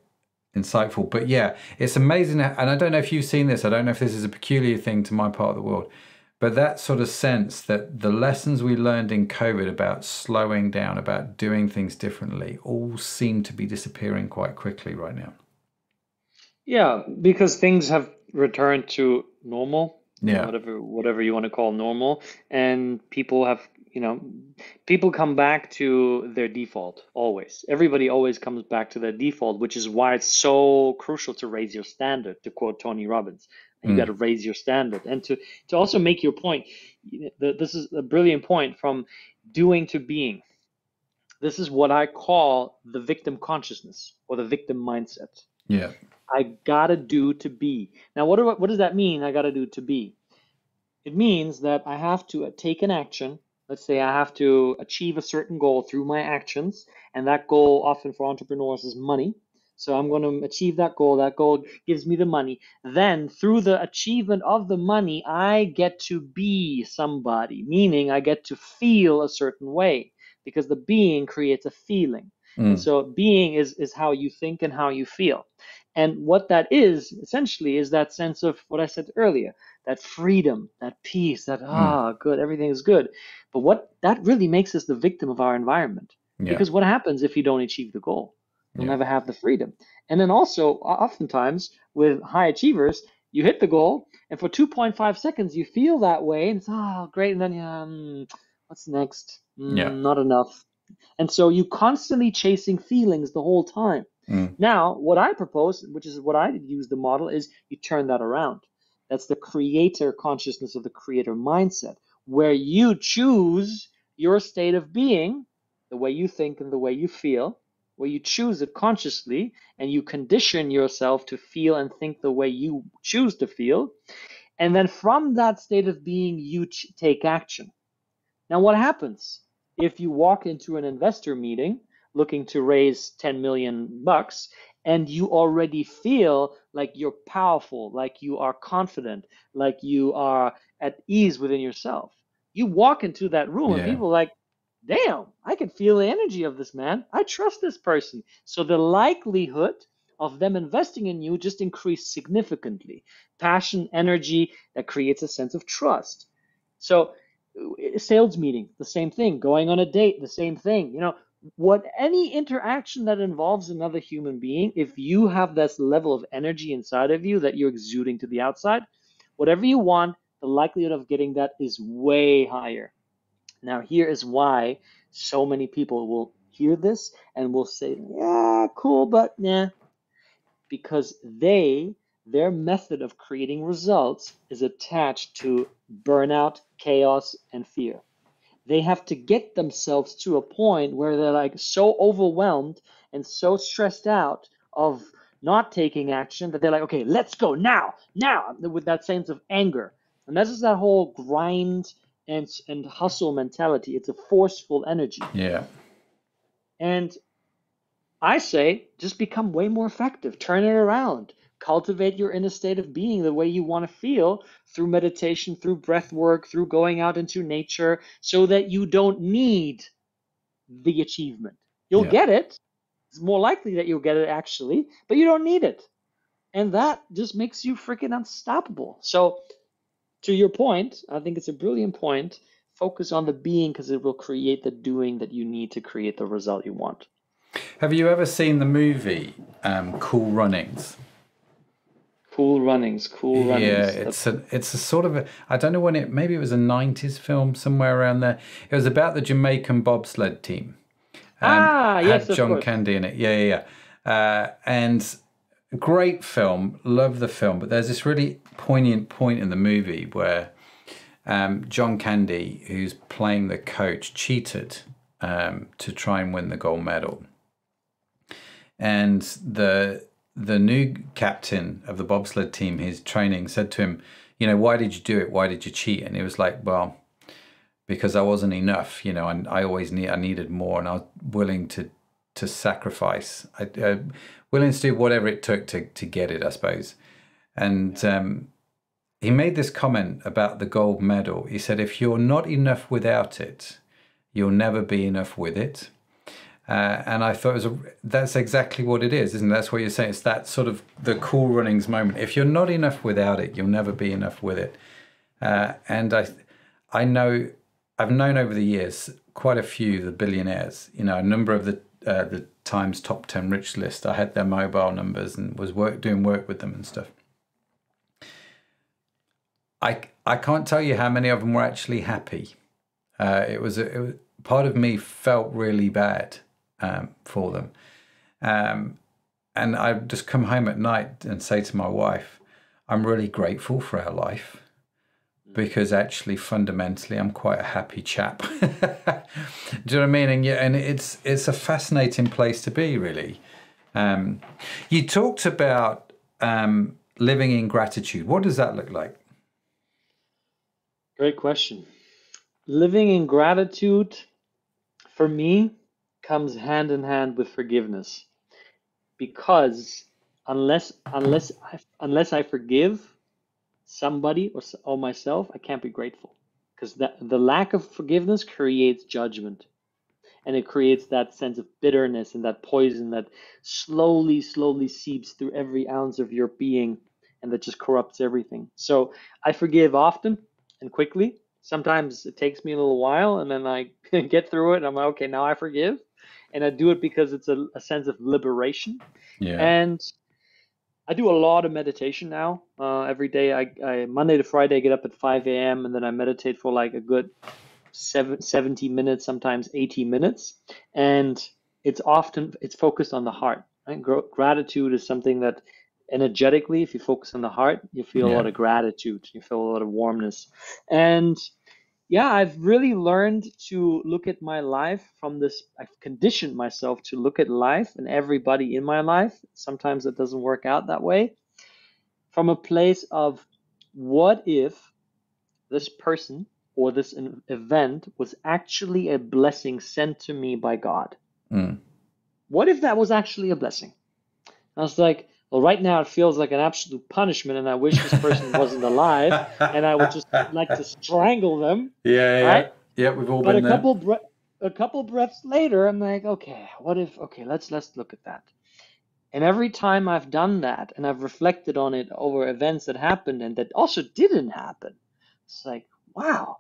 S1: insightful. But yeah, it's amazing. And I don't know if you've seen this, I don't know if this is a peculiar thing to my part of the world, but that sort of sense that the lessons we learned in COVID about slowing down, about doing things differently, all seem to be disappearing quite quickly right now.
S2: Yeah, because things have returned to normal,
S1: Yeah.
S2: whatever whatever you want to call normal, and people have, you know, people come back to their default always. Everybody always comes back to their default, which is why it's so crucial to raise your standard, to quote Tony Robbins. You
S1: Mm.
S2: got to raise your standard, and to to also make your point. you know, the- This is a brilliant point from doing to being. This is what I call the victim consciousness or the victim mindset.
S1: Yeah.
S2: I gotta do to be. Now, what, do, what does that mean? I gotta do to be. It means that I have to uh, take an action. Let's say I have to achieve a certain goal through my actions, and that goal often for entrepreneurs is money. So I'm going to achieve that goal. That goal gives me the money. Then, through the achievement of the money, I get to be somebody, meaning I get to feel a certain way because the being creates a feeling. Mm. And so, being is, is how you think and how you feel. And what that is essentially is that sense of what I said earlier that freedom, that peace, that mm. ah, good, everything is good. But what that really makes us the victim of our environment. Yeah. Because what happens if you don't achieve the goal? You'll yeah. never have the freedom. And then also, oftentimes with high achievers, you hit the goal, and for 2.5 seconds, you feel that way, and it's oh great, and then um, what's next? Mm, yeah. Not enough. And so you constantly chasing feelings the whole time. Mm. Now, what I propose, which is what I use the model, is you turn that around. That's the creator consciousness of the creator mindset, where you choose your state of being, the way you think and the way you feel, where you choose it consciously and you condition yourself to feel and think the way you choose to feel. And then from that state of being, you take action. Now, what happens if you walk into an investor meeting looking to raise 10 million bucks and you already feel like you're powerful, like you are confident, like you are at ease within yourself? You walk into that room yeah. and people like, damn, I can feel the energy of this man. I trust this person. So the likelihood of them investing in you just increased significantly. Passion, energy that creates a sense of trust. So uh, sales meeting, the same thing. Going on a date, the same thing. You know, what any interaction that involves another human being, if you have this level of energy inside of you that you're exuding to the outside, whatever you want, the likelihood of getting that is way higher. Now, here is why so many people will hear this and will say, yeah, cool, but nah. Because they, their method of creating results is attached to burnout, chaos, and fear. They have to get themselves to a point where they're like so overwhelmed and so stressed out of not taking action that they're like, okay, let's go now, now, with that sense of anger. And that's just that whole grind and and hustle mentality. It's a forceful energy.
S1: Yeah.
S2: And I say just become way more effective. Turn it around. Cultivate your inner state of being the way you want to feel through meditation, through breath work, through going out into nature, so that you don't need the achievement. You'll yeah. get it. It's more likely that you'll get it actually, but you don't need it. And that just makes you freaking unstoppable. So to your point, I think it's a brilliant point. Focus on the being because it will create the doing that you need to create the result you want.
S1: Have you ever seen the movie um, Cool Runnings?
S2: Cool Runnings, Cool Runnings.
S1: Yeah, it's a it's a sort of a I don't know when it maybe it was a '90s film somewhere around there. It was about the Jamaican bobsled team.
S2: Um, ah, yes,
S1: had John Candy in it. Yeah, yeah, yeah. Uh, and great film, love the film, but there's this really poignant point in the movie where um, John Candy, who's playing the coach, cheated um, to try and win the gold medal. And the the new captain of the bobsled team, his training, said to him, "You know, why did you do it? Why did you cheat?" And he was like, "Well, because I wasn't enough. You know, and I always need I needed more, and I was willing to to sacrifice. I, uh, willing to do whatever it took to to get it, I suppose." And um, he made this comment about the gold medal. He said, if you're not enough without it, you'll never be enough with it. Uh, and I thought it was a, that's exactly what it is, isn't it? That's what you're saying. It's that sort of the cool runnings moment. If you're not enough without it, you'll never be enough with it. Uh, and I, I know, I've known over the years quite a few the billionaires. You know, a number of the uh, the Times top ten rich list. I had their mobile numbers and was work doing work with them and stuff. I I can't tell you how many of them were actually happy. Uh, it, was a, it was part of me felt really bad um, for them, um, and I just come home at night and say to my wife, "I'm really grateful for our life." Because actually, fundamentally, I'm quite a happy chap. Do you know what I mean? And yeah, and it's it's a fascinating place to be, really. Um, You talked about um, living in gratitude. What does that look like?
S2: Great question. Living in gratitude for me comes hand in hand with forgiveness. Because unless unless I, unless I forgive somebody or, or myself, I can't be grateful. Because the lack of forgiveness creates judgment. And it creates that sense of bitterness and that poison that slowly slowly seeps through every ounce of your being and that just corrupts everything. So i forgive often and quickly. Sometimes it takes me a little while and then i get through it and i'm like okay now i forgive and i do it because it's a, a sense of liberation
S1: yeah.
S2: and I do a lot of meditation now. Uh, every day, I, I Monday to Friday, I get up at 5 a.m. and then I meditate for like a good seven, 70 minutes, sometimes 80 minutes, and it's often it's focused on the heart. Right? Gratitude is something that energetically, if you focus on the heart, you feel yeah. a lot of gratitude, you feel a lot of warmness, and yeah, I've really learned to look at my life from this. I've conditioned myself to look at life and everybody in my life. Sometimes it doesn't work out that way. From a place of what if this person or this event was actually a blessing sent to me by God? Mm. What if that was actually a blessing? I was like, well, right now it feels like an absolute punishment, and I wish this person wasn't alive, and I would just like to strangle them.
S1: Yeah, yeah, right? yeah. We've all
S2: but
S1: been
S2: a couple bre- a couple breaths later, I'm like, okay, what if? Okay, let's let's look at that. And every time I've done that, and I've reflected on it over events that happened and that also didn't happen, it's like, wow,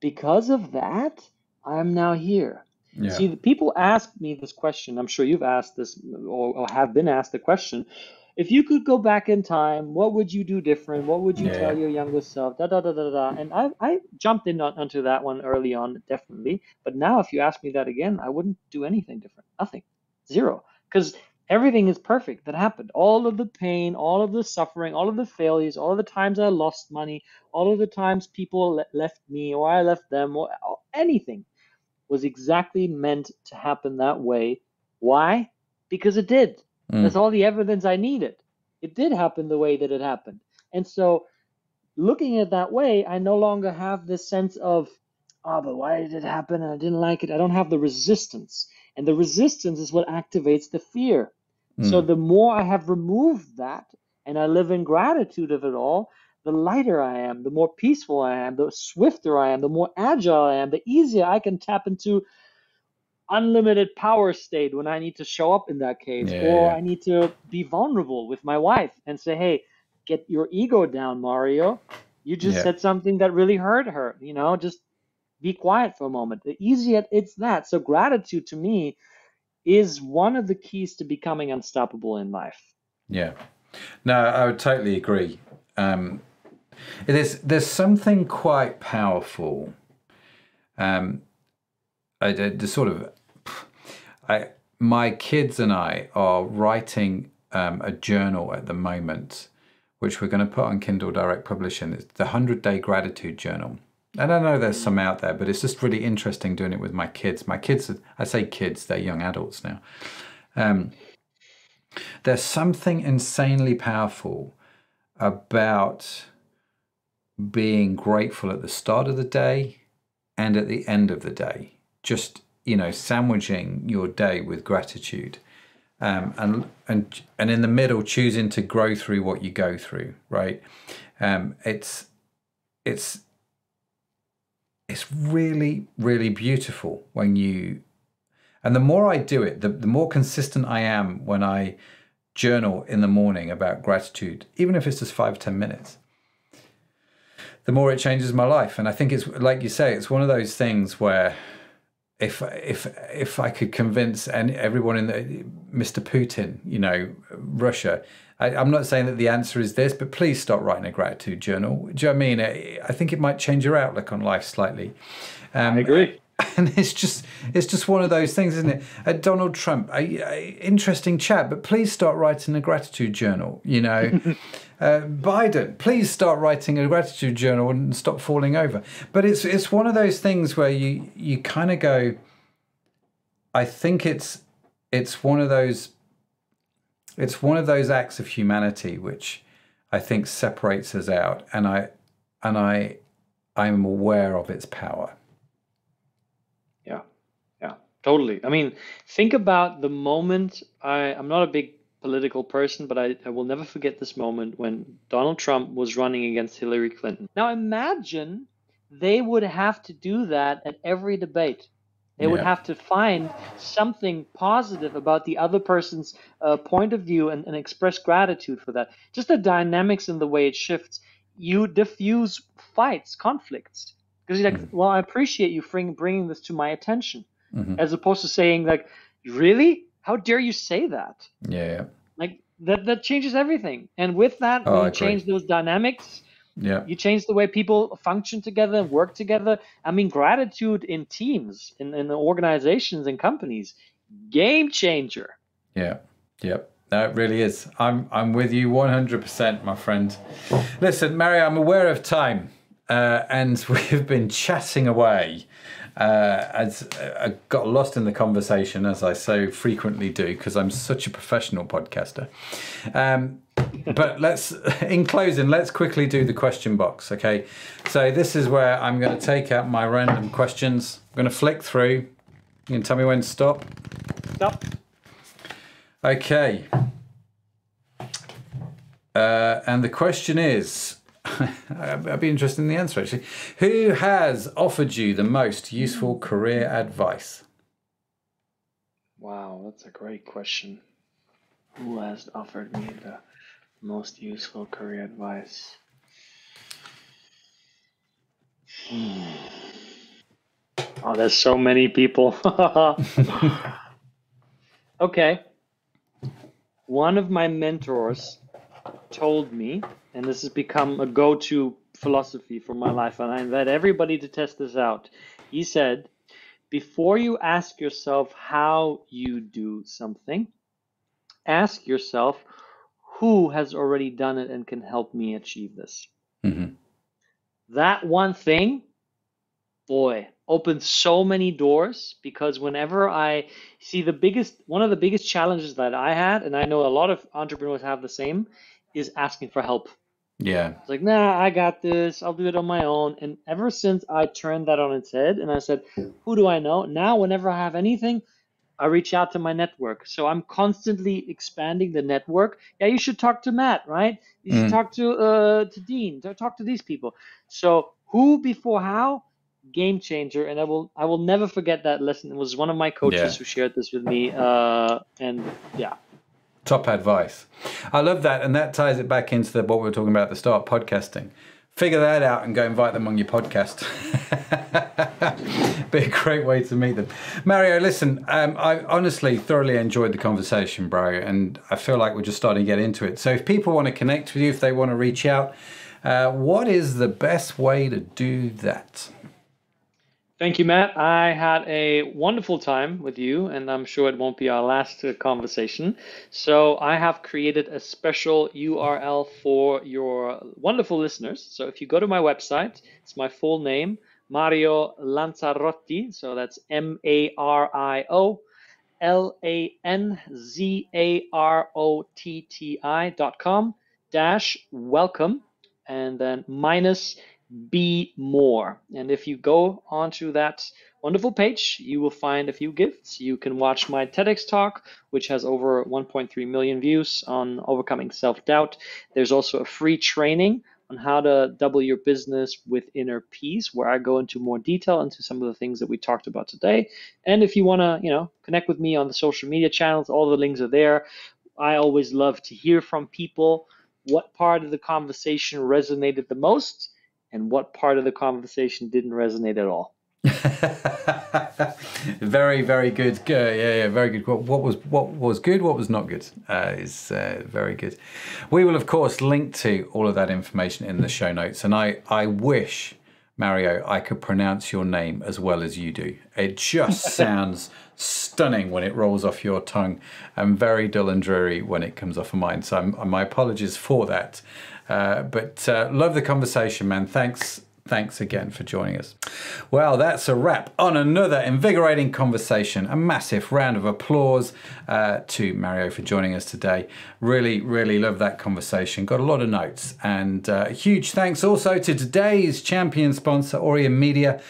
S2: because of that, I'm now here. Yeah. See, people ask me this question. I'm sure you've asked this or, or, have been asked the question. If you could go back in time, what would you do different? What would you yeah. tell your younger self? Da da da da da. And I, I jumped in on, onto that one early on, definitely. But now, if you ask me that again, I wouldn't do anything different. Nothing, zero. Because everything is perfect that happened. All of the pain, all of the suffering, all of the failures, all of the times I lost money, all of the times people le- left me or I left them, or anything was exactly meant to happen that way. Why? Because it did. Mm. That's all the evidence I needed. It did happen the way that it happened. And so, looking at that way, I no longer have this sense of, oh, but why did it happen? And I didn't like it. I don't have the resistance. And the resistance is what activates the fear. Mm. So, the more I have removed that and I live in gratitude of it all, the lighter I am, the more peaceful I am, the swifter I am, the more agile I am, the easier I can tap into unlimited power state when I need to show up in that case, yeah, or. I need to be vulnerable with my wife and say, "Hey, get your ego down, Mario. You just yeah. said something that really hurt her. You know, just be quiet for a moment." The easier it's that. So gratitude to me is one of the keys to becoming unstoppable in life.
S1: Yeah. No, I would totally agree. Um, there's there's something quite powerful. Um, I, the sort of, I my kids and I are writing um, a journal at the moment, which we're going to put on Kindle Direct Publishing. It's the Hundred Day Gratitude Journal. And I know there's some out there, but it's just really interesting doing it with my kids. My kids, I say kids, they're young adults now. Um, there's something insanely powerful about being grateful at the start of the day and at the end of the day. Just, you know, sandwiching your day with gratitude. Um, and and and in the middle, choosing to grow through what you go through, right? Um, it's it's it's really really beautiful when you, and the more I do it, the, the more consistent I am when I journal in the morning about gratitude, even if it's just five ten minutes the more it changes my life. And I think it's like you say, it's one of those things where if if if I could convince and everyone in the Mr. Putin, you know, Russia, I, am not saying that the answer is this, but please start writing a gratitude journal. Do you know I mean? I think it might change your outlook on life slightly.
S2: Um, I agree.
S1: And it's just it's just one of those things, isn't it? Uh, Donald Trump, interesting chat, but please start writing a gratitude journal. You know, Uh, Biden, please start writing a gratitude journal and stop falling over. But it's it's one of those things where you you kind of go. I think it's it's one of those it's one of those acts of humanity which I think separates us out, and I and I I'm aware of its power.
S2: Totally. I mean, think about the moment. I I'm not a big political person, but I, I will never forget this moment when Donald Trump was running against Hillary Clinton. Now imagine they would have to do that at every debate. They yeah. would have to find something positive about the other person's uh, point of view and, and, express gratitude for that. Just the dynamics and the way it shifts. You diffuse fights, conflicts. Because you're like, mm-hmm. well, I appreciate you bringing this to my attention. Mm-hmm. As opposed to saying, like, really? How dare you say that?
S1: Yeah. yeah.
S2: Like, that, that changes everything. And with that, oh, you change those dynamics,
S1: yeah.
S2: You change the way people function together and work together. I mean, gratitude in teams, in, in organizations and companies, game changer.
S1: Yeah. Yep. No, it really is. I'm I'm with you 100%, my friend. Listen, Mary, I'm aware of time, uh, and we've been chatting away uh, as I uh, got lost in the conversation, as I so frequently do, because I'm such a professional podcaster. Um, but let's, in closing, let's quickly do the question box. Okay, so this is where I'm going to take out my random questions. I'm going to flick through. You can tell me when to stop.
S2: Stop.
S1: Okay. Uh, and the question is I'd be interested in the answer actually. Who has offered you the most useful career advice?
S2: Wow, that's a great question. Who has offered me the most useful career advice? Hmm. Oh, there's so many people. okay. One of my mentors told me and this has become a go-to philosophy for my life, and I invite everybody to test this out. He said, before you ask yourself how you do something, ask yourself who has already done it and can help me achieve this. Mm-hmm. That one thing, boy, opens so many doors because whenever I see the biggest, one of the biggest challenges that I had, and I know a lot of entrepreneurs have the same, is asking for help.
S1: Yeah.
S2: It's like, nah, I got this. I'll do it on my own. And ever since I turned that on its head and I said, who do I know? Now, whenever I have anything, I reach out to my network. So I'm constantly expanding the network. Yeah, you should talk to Matt, right? You should mm. talk to uh, to Dean. Talk to these people. So who before how? Game changer, and I will I will never forget that lesson. It was one of my coaches yeah. who shared this with me, uh, and yeah,
S1: top advice. I love that, and that ties it back into the, what we were talking about at the start, podcasting. Figure that out and go invite them on your podcast. Be a great way to meet them. Mario, listen, um, I honestly thoroughly enjoyed the conversation, bro, and I feel like we're just starting to get into it. So if people want to connect with you, if they want to reach out, uh, what is the best way to do that?
S2: Thank you, Matt. I had a wonderful time with you, and I'm sure it won't be our last conversation. So, I have created a special URL for your wonderful listeners. So, if you go to my website, it's my full name, Mario Lanzarotti. So, that's M A R I O L A N Z A R O T T I dot com dash welcome and then minus be more. And if you go onto that wonderful page, you will find a few gifts. You can watch my TEDx talk, which has over 1.3 million views on overcoming self doubt. There's also a free training on how to double your business with inner peace, where I go into more detail into some of the things that we talked about today. And if you want to, you know, connect with me on the social media channels, all the links are there. I always love to hear from people. What part of the conversation resonated the most? And what part of the conversation didn't resonate at all.
S1: very, very good. Uh, yeah, yeah, very good. What, what, was what was good? What was not good? Uh, is uh, very good. We will, of course, link to all of that information in the show notes. And I, I wish Mario, I could pronounce your name as well as you do. It just sounds stunning when it rolls off your tongue, and very dull and dreary when it comes off of mine. So I'm, my apologies for that. Uh, but uh, love the conversation, man. Thanks Thanks again for joining us. Well, that's a wrap on another invigorating conversation. A massive round of applause uh, to Mario for joining us today. Really, really love that conversation. Got a lot of notes. And uh, huge thanks also to today's champion sponsor, Aurion Media.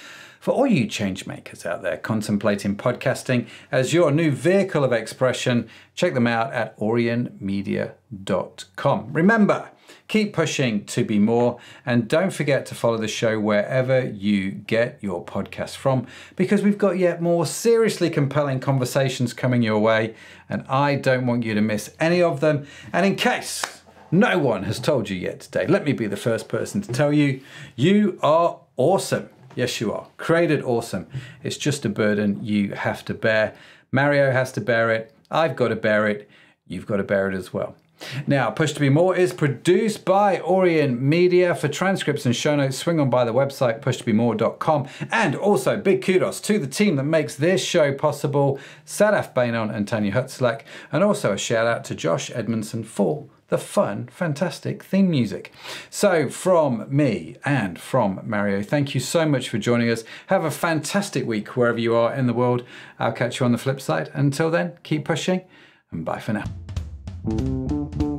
S1: For all you changemakers out there contemplating podcasting as your new vehicle of expression, check them out at aurionmedia.com. Remember, keep pushing to be more, and don't forget to follow the show wherever you get your podcast from because we've got yet more seriously compelling conversations coming your way, and I don't want you to miss any of them. And in case no one has told you yet today, let me be the first person to tell you you are awesome. Yes, you are. Created awesome. It's just a burden you have to bear. Mario has to bear it. I've got to bear it. You've got to bear it as well. Now, Push to Be More is produced by Aurion Media. For transcripts and show notes, swing on by the website, pushtobemore.com. And also, big kudos to the team that makes this show possible, Sadaf Beynon and Tanya Hutsuliak. And also a shout out to Josh Edmundson for the fun, fantastic theme music. So, from me and from Mario, thank you so much for joining us. Have a fantastic week wherever you are in the world. I'll catch you on the flip side. Until then, keep pushing and bye for now.